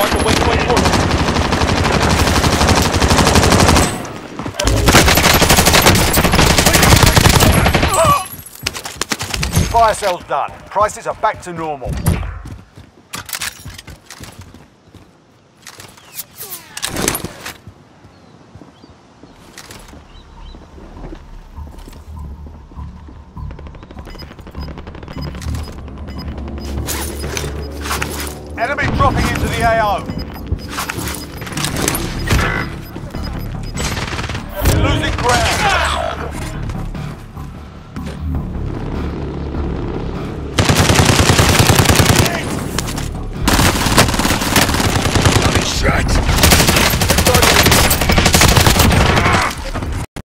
Mark a waypoint for. Fire cell's done. Prices are back to normal. CAO.